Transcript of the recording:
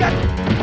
Get